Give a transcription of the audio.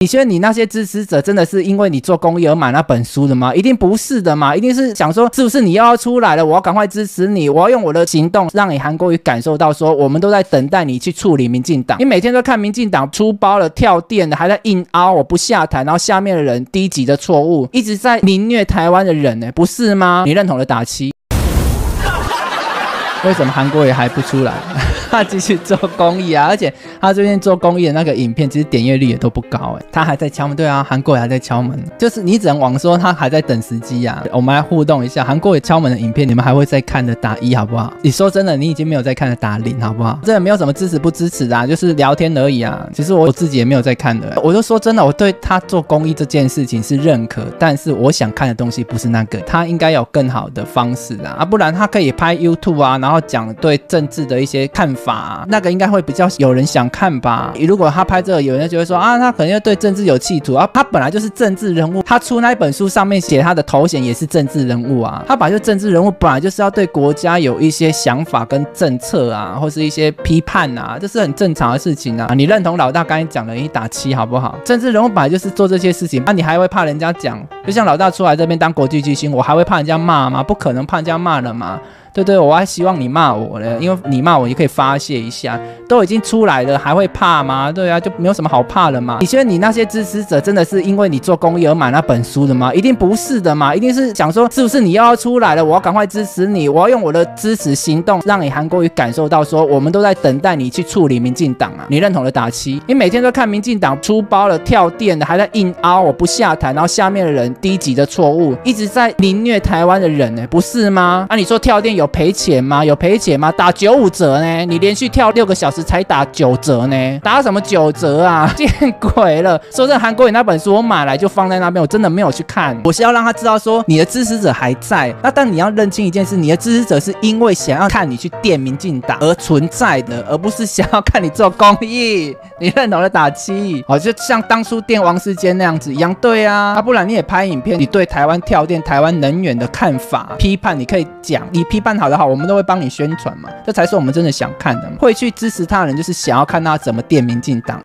你觉得你那些支持者真的是因为你做公益而买那本书的吗？一定不是的嘛，一定是想说是不是你又要出来了，我要赶快支持你，我要用我的行动让你韩国瑜感受到说我们都在等待你去处理民进党。你每天都看民进党出包了、跳电的，还在硬凹我不下台，然后下面的人低级的错误一直在凌虐台湾的人呢，不是吗？你认同的打七？为什么韩国瑜还不出来？他继续做公益啊，而且他最近做公益的那个影片，其实点阅率也都不高哎。他还在敲门，对啊，韩国也还在敲门，就是你只能网说他还在等时机啊。我们来互动一下，韩国也敲门的影片，你们还会再看的打一好不好？你说真的，你已经没有在看的打零好不好？这没有什么支持不支持的，就是聊天而已啊。其实我我自己也没有在看的，我就说真的，我对他做公益这件事情是认可，但是我想看的东西不是那个，他应该有更好的方式啊，啊，不然他可以拍 YouTube 啊，然后讲对政治的一些看法法，那个。应该会比较有人想看吧？如果他拍这个，有人就会说啊，他可能要对政治有企图啊。他本来就是政治人物，他出那一本书上面写他的头衔也是政治人物啊。他本来就政治人物，本来就是要对国家有一些想法跟政策啊，或是一些批判啊，这是很正常的事情啊。你认同老大刚才讲的，你打七好不好？政治人物本来就是做这些事情，那你还会怕人家讲？就像老大出来这边当国际巨星，我还会怕人家骂吗？不可能怕人家骂了嘛。对对，我还希望你骂我呢，因为你骂我也可以发泄一下。都已经出来了，还会怕吗？对啊，就没有什么好怕的嘛。你觉得你那些支持者真的是因为你做公益而买那本书的吗？一定不是的嘛，一定是想说是不是你又要出来了，我要赶快支持你，我要用我的支持行动让你韩国瑜感受到说我们都在等待你去处理民进党啊。你认同的打七，你每天都看民进党出包了、跳电的，还在硬凹我不下台，然后下面的人低级的错误一直在凌虐台湾的人呢，不是吗？啊，你说跳电有赔钱？吗？有赔钱吗？打九五折呢？你连续跳六个小时才打九折呢？打什么九折啊？见鬼了！说这韩国语那本书我买来就放在那边，我真的没有去看。我是要让他知道说你的支持者还在。那但你要认清一件事，你的支持者是因为想要看你去电民进党而存在的，而不是想要看你做公益。你认同的打七，哦，就像当初电王世坚那样子一样，对啊。啊，不然你也拍影片，你对台湾跳电、台湾能源的看法批判，你可以讲。你批判好的好，我们。都会帮你宣传嘛，这才是我们真的想看的。会去支持他的人，就是想要看他怎么电民进党。